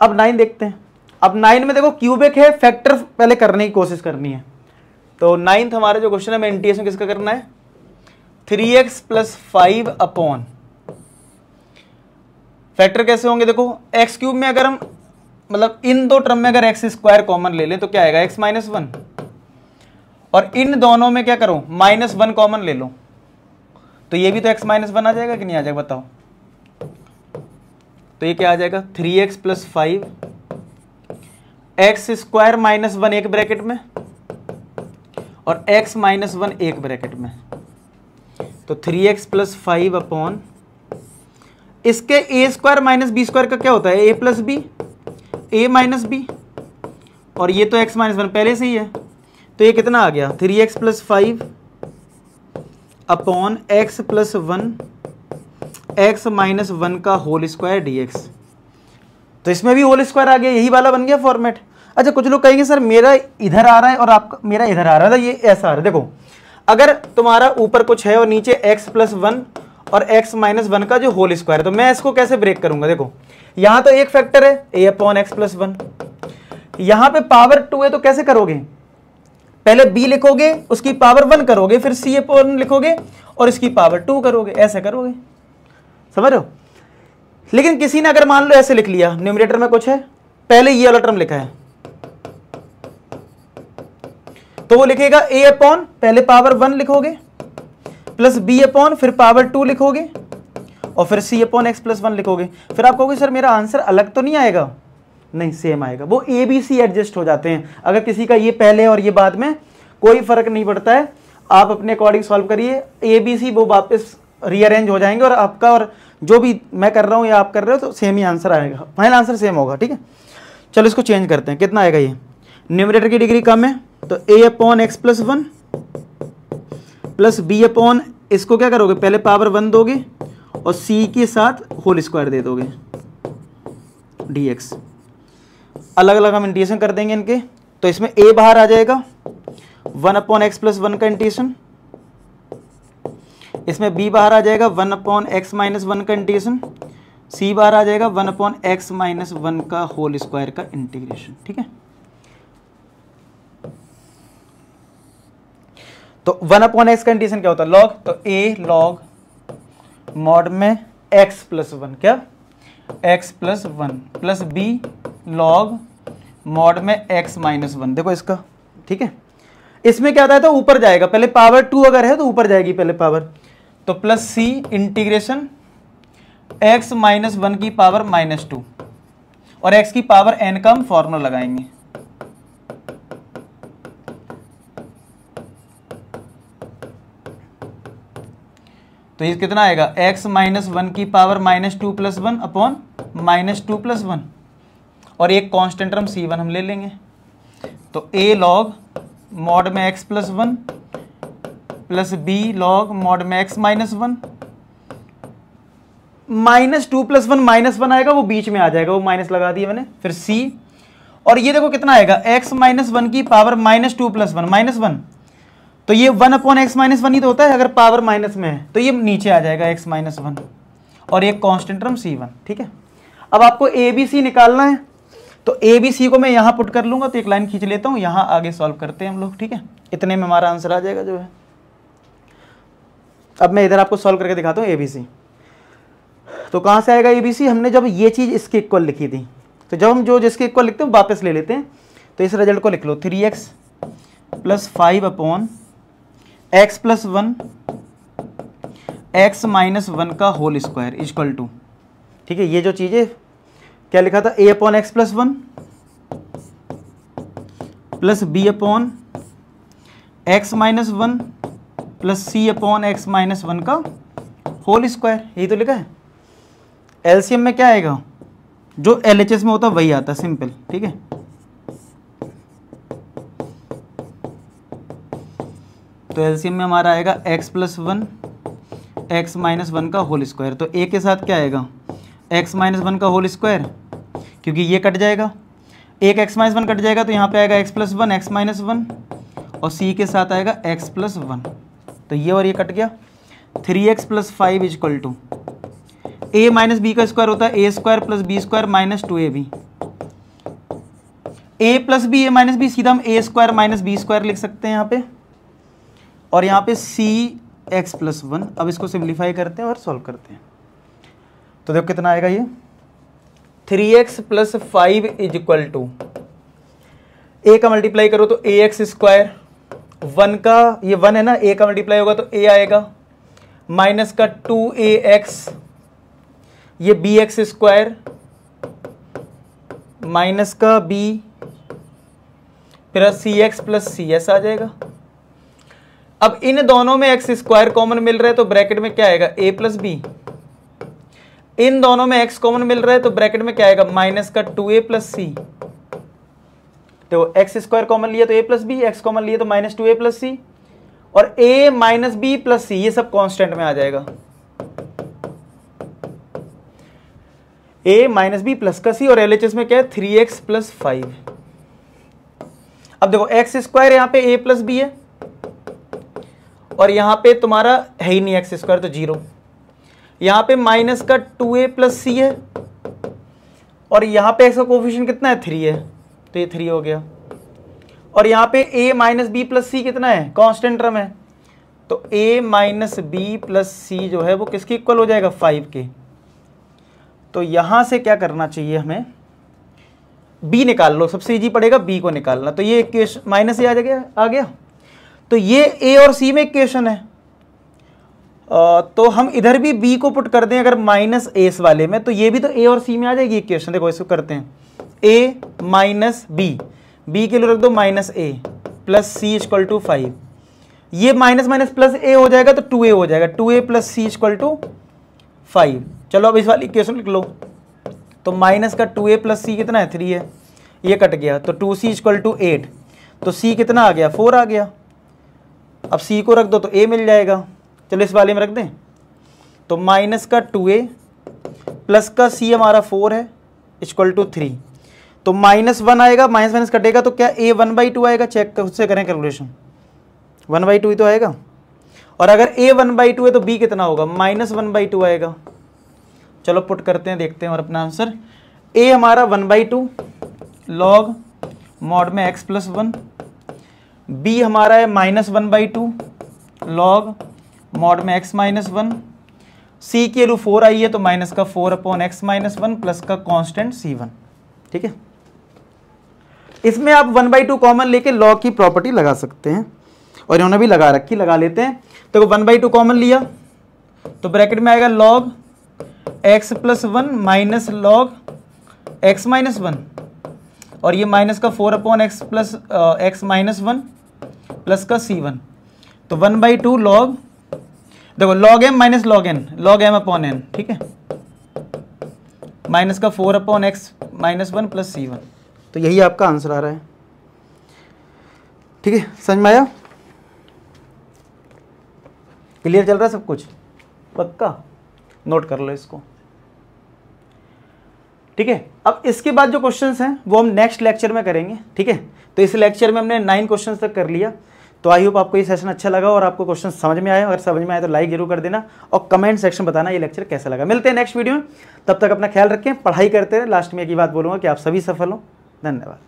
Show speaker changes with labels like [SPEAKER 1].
[SPEAKER 1] अब नाइन देखते हैं। अब नाइन में देखो क्यूबिक है फैक्टर पहले करने की कोशिश करनी है। तो नाइन्थ हमारे जो क्वेश्चन है मैं इंटीएस में किसका करना है? Three X plus five upon factor कैसे होंगे देखो एक्स क्यूब में अगर हम मतलब इन दो टर्म में अगर एक्स स्क्वायर कॉमन ले लें तो क्या आएगा? एक्स माइनस वन और इन दोनों में क्या करो? माइनस वन कॉमन ले लो। तो ये भी तो एक्स माइनस वन आ जाएगा कि नहीं आ जाएगा? बताओ। तो ये क्या आ जाएगा? Three X plus five X square minus one एक ब्रैकेट में और एक्स माइनस वन एक ब्रैकेट में। तो three X plus five upon इसके A square minus B square का क्या होता है? A plus B A minus B और ये तो एक्स माइनस वन पहले से ही है। तो ये कितना आ गया? Three X plus five upon X plus one X minus one का होल स्क्वायर डी एक्स तो इसमें भी होल स्क्वायर आ गया, यही वाला बन गया फॉर्मेट अच्छा कुछ लोग कहेंगे, सर, मेरा इधर आ रहा है और आपका, मेरा इधर आ रहा है। ये ऐसा आ रहा है। देखो, अगर तुम्हारा ऊपर कुछ है और नीचे एक्स प्लस वन और एक्स माइनस वन का जो होल स्क्वायर है तो मैं इसको कैसे ब्रेक करूँगा? देखो, यहाँ तो एक फैक्टर है A upon X plus one यहाँ पे पावर टू है तो कैसे करोगे? पहले बी लिखोगे, उसकी पावर वन करोगे, फिर सी अपॉन लिखोगे और इसकी पावर टू करोगे। ऐसे करोगे। समझ रहे हो? लेकिन किसी ने अगर मान लो ऐसे लिख लिया न्यूमिनेटर में कुछ है, पहले ये वाला टर्म लिखा है। तो वो लिखेगा ए अपॉन पहले पावर वन लिखोगे प्लस बी अपॉन फिर पावर टू लिखोगे, और फिर C upon X plus one लिखोगे। फिर आप कहोगे, सर, मेरा आंसर अलग तो नहीं आएगा? नहीं सेम आएगा। वो ए बी सी एडजस्ट हो जाते हैं। अगर किसी का ये पहले और ये बाद में कोई फ़र्क नहीं पड़ता है, आप अपने अकॉर्डिंग सॉल्व करिए। ए बी सी वो वापस रीअरेंज हो जाएँगे और आपका और जो भी मैं कर रहा हूँ या आप कर रहे हो तो सेम ही आंसर आएगा। फाइनल आंसर सेम होगा, ठीक है? चलो इसको चेंज करते हैं। कितना आएगा ये? न्यूमिनेटर की डिग्री कम है तो A upon X plus one plus B upon इसको क्या करोगे? पहले पावर वन दोगे और सी के साथ होल स्क्वायर दे दोगे। डी एक्स अलग अलग हम इंटीएशन कर देंगे इनके तो इसमें ए बाहर आ जाएगा। One upon X plus one का इंटीएशन इसमें बी बाहर आ जाएगा one upon X minus one का इंटीग्रेशन सी बाहर आ जाएगा one upon X minus one का होल स्क्वायर का इंटीग्रेशन ठीक है? तो वन अपॉन एक्स का इंटीग्रेशन क्या होता है? लॉग तो ए लॉग मॉड में एक्स प्लस वन, क्या? X plus one plus B log mod में एक्स माइनस वन, देखो इसका, ठीक है? इसमें क्या आता है तो ऊपर जाएगा। पहले पावर टू अगर है तो ऊपर जाएगी पहले पावर तो plus c integration x minus one की पावर माइनस टू और एक्स की पावर एन का हम फॉर्मूला लगाएँगे। तो ये कितना आएगा? X माइनस वन की power minus two plus one upon minus two plus one और एक कांस्टेंट टर्म सी वन हम ले लेंगे। तो a लॉग मॉड में x plus one plus b log mod में x minus one minus two plus one minus one आएगा, वो बीच में आ जाएगा, वो माइनस लगा दिया मैंने, फिर सी और ये देखो कितना आएगा, x माइनस वन की power minus two plus one minus one तो ये one upon x minus one ही तो होता है, अगर पावर माइनस में है तो ये नीचे आ जाएगा एक्स माइनस वन और एक कांस्टेंट टर्म वन ठीक है? अब आपको ए बी सी निकालना है। तो ए बी सी को मैं यहाँ पुट कर लूँगा तो एक लाइन खींच लेता हूँ, यहाँ आगे सॉल्व करते हैं हम लोग, ठीक है? इतने में हमारा आंसर आ जाएगा जो है। अब मैं इधर आपको सॉल्व करके दिखाता हूँ ए बी सी तो कहाँ से आएगा ए बी सी हमने जब ये चीज़ इसके इक्वल लिखी थी तो जब हम जो जिसके इक्वल लिखते हैं वापस ले लेते हैं। तो इस रिज़ल्ट को लिख लो three x plus five upon x plus one x minus one का whole square is equal to ठीक है? ये जो चीज़ क्या लिखा था? A upon x plus one plus b upon x minus one plus c upon x minus one का होल स्क्वायर यही तो लिखा है। एलसीएम में क्या आएगा? जो एल एच एस में होता वही आता है सिंपल ठीक है? तो एलसीएम में हमारा आएगा x plus one x minus one का होल स्क्वायर तो ए के साथ क्या आएगा? X माइनस वन का होल स्क्वायर, क्योंकि ये कट जाएगा। एक एक्स माइनस वन कट जाएगा तो यहाँ पे आएगा X plus one, X minus one, और सी के साथ आएगा एक्स प्लस वन। तो ये और ये कट गया। Three x plus five is equal to. A minus b का स्क्वायर होता है, a square plus b square minus two a b. A plus b, a minus b, सीधा हम a square minus b square लिख सकते हैं यहाँ पे। और यहाँ पे सी एक्स प्लस वन, अब इसको सिंप्लीफाई करते हैं और सॉल्व करते हैं। तो देखो कितना आएगा ये? Three x plus five is equal to a का मल्टीप्लाई करो तो ए एक्स स्क्वायर वन का, ये वन है ना ए का मल्टीप्लाई होगा तो ए आएगा। माइनस का टू ए एक्स ये बी एक्स स्क्वायर माइनस का बी फिर c x plus c s आ जाएगा। अब इन दोनों में एक्स स्क्वायर कॉमन मिल रहा है तो ब्रैकेट में क्या आएगा? ए प्लस बी इन दोनों में एक्स कॉमन मिल रहा है तो ब्रैकेट में क्या आएगा? माइनस का टू ए प्लस सी तो एक्स स्क्वायर कॉमन लिया तो a plus b x common लिया तो minus two a plus c और a minus b plus c ये सब कांस्टेंट में आ जाएगा. ए माइनस बी प्लस का सी और एल में क्या है? थ्री एक्स प्लस फाइव अब देखो एक्स स्क्वायर यहाँ पे ए प्लस बी है. और यहाँ पे तुम्हारा है ही नहीं एक्स स्क्वायर तो ज़ीरो यहाँ पे माइनस का टू ए प्लस सी है। और यहाँ पे एक्स का कोफिशियन कितना है? थ्री है। तो ये थ्री हो गया। और यहाँ पे a minus b plus c कितना है? कांस्टेंट टर्म है। तो a minus b plus c जो है, वो किसके इक्वल हो जाएगा? फाइव के। तो यहाँ से क्या करना चाहिए हमें? बी निकाल लो। सबसे इजी पड़ेगा बी को निकालना। तो ये माइनस ए आ गया आ गया। तो ये ए और सी में इक्वेशन है। तो हम इधर भी बी को पुट कर दें अगर माइनस एस वाले में तो ये भी तो ए और सी में आ जाएगी इक्वेशन देखो, इसको करते हैं। ए माइनस बी बी के लिए रख दो minus a plus c equal to five ये माइनस माइनस प्लस ए हो जाएगा तो टू ए हो जाएगा। Two a plus c equal to five चलो, अब इस वाली इक्वेशन लिख लो। तो माइनस का टू ए प्लस सी कितना है? थ्री है ये कट गया। तो two c equal to eight तो सी कितना आ गया? फोर आ गया। अब सी को रख दो तो ए मिल जाएगा। चलो इस वाले में रख दें। तो माइनस का टू ए प्लस का सी हमारा फोर है इक्वल टू थ्री तो माइनस वन आएगा माइनस माइनस कटेगा तो क्या ए वन बाई टू आएगा? चेक कर, उससे करें कैलकुलेशन वन बाई टू ही तो आएगा। और अगर ए वन बाई टू है तो बी कितना होगा? माइनस वन बाई टू आएगा। चलो पुट करते हैं, देखते हैं और अपना आंसर ए हमारा one by two log mod में एक्स प्लस वन बी हमारा है minus one by two log mod में एक्स माइनस वन सी की वैल्यू फोर आई है तो माइनस का four upon x minus one plus का कांस्टेंट सी वन ठीक है? इसमें आप वन बाई टू कॉमन लेके लॉग की प्रॉपर्टी लगा सकते हैं, और इन्होंने भी लगा रखी, लगा लेते हैं। तो वन बाई टू कॉमन लिया तो ब्रैकेट में आएगा log x plus one minus log x minus one और ये माइनस का four upon x plus x minus one plus का सी वन तो वन बाई टू लॉग देखो log m minus log n log m upon n ठीक है? Minus का four upon x minus one plus c one तो यही आपका answer आ रहा है। ठीक है, समझ में आया? क्लियर चल रहा है सब कुछ? पक्का? नोट कर लो इसको। ठीक है, अब इसके बाद जो क्वेश्चंस हैं, वो हम नेक्स्ट लेक्चर में करेंगे, ठीक है? तो इस लेक्चर में हमने नाइन क्वेश्चन तक कर लिया। तो आई होप आपको ये सेशन अच्छा लगा और आपको क्वेश्चन समझ में आए। अगर समझ में आए तो लाइक ज़रूर कर देना और कमेंट सेक्शन बताना ये लेक्चर कैसा लगा। मिलते हैं नेक्स्ट वीडियो में। तब तक अपना ख्याल रखें, पढ़ाई करते हैं लास्ट में एक ही बात बोलूँगा कि आप सभी सफल हों। धन्यवाद।